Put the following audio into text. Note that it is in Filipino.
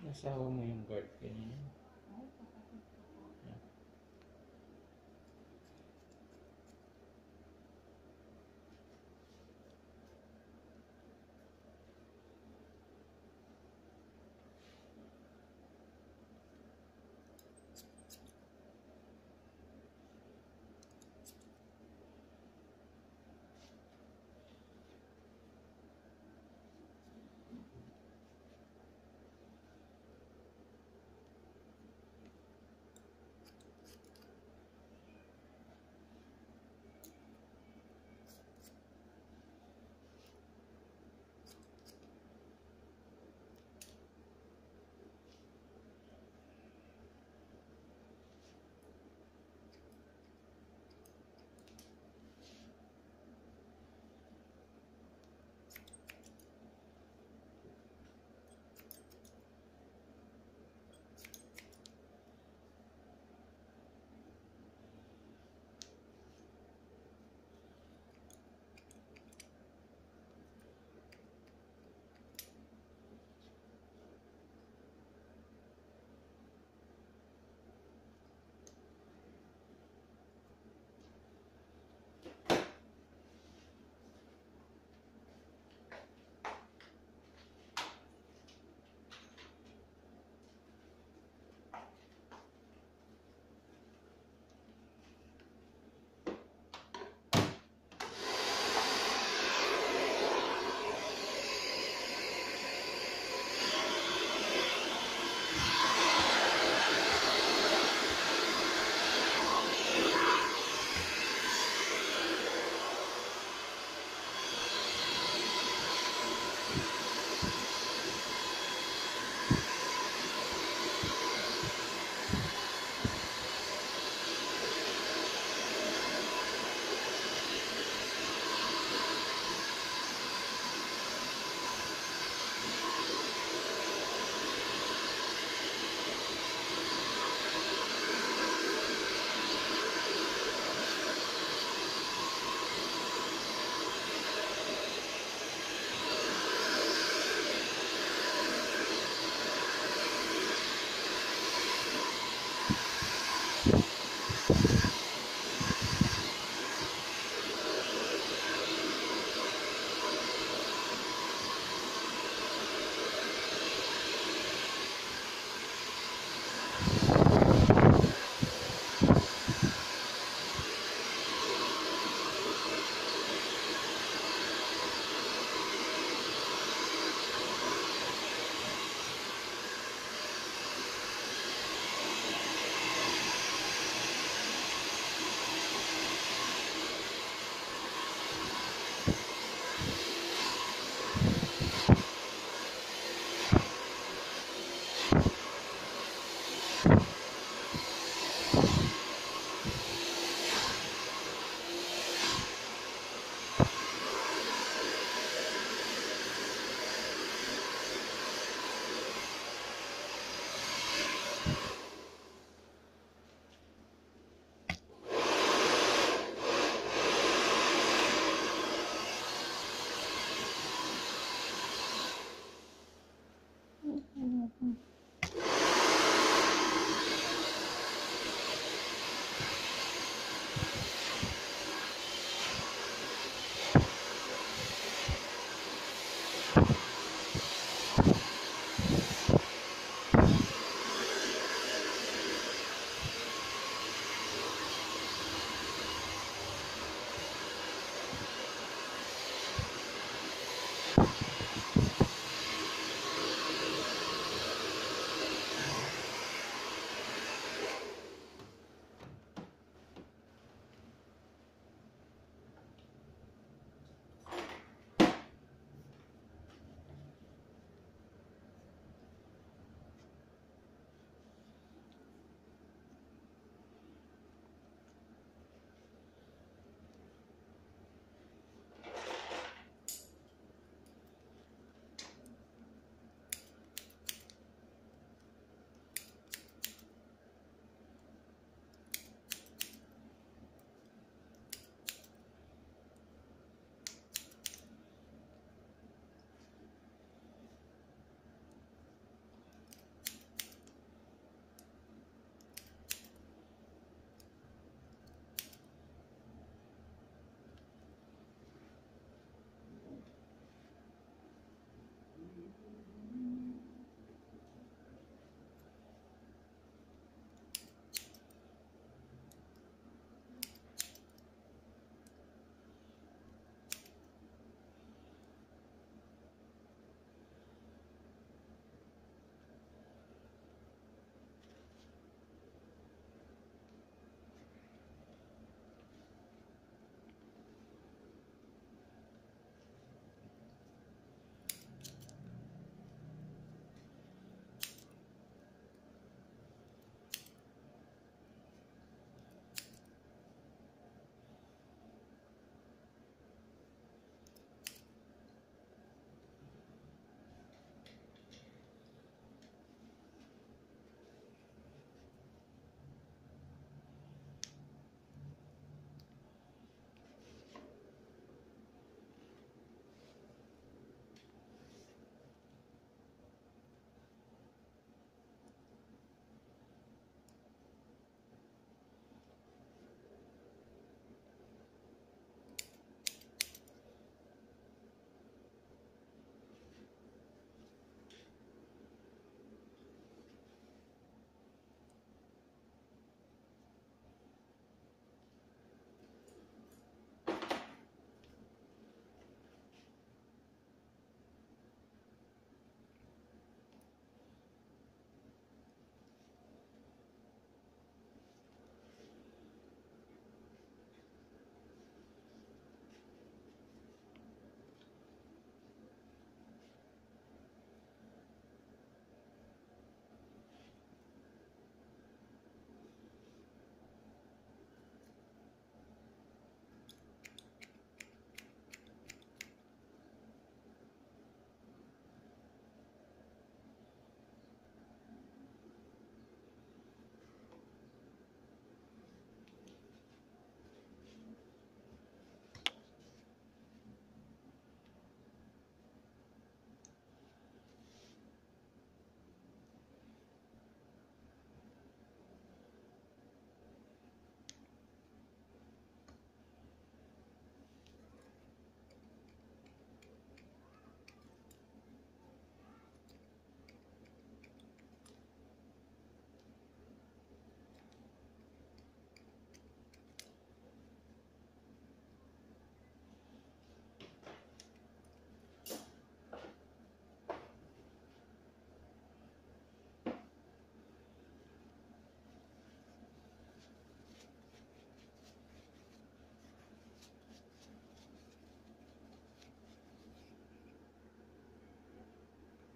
Nasawa mo yung guard kanina.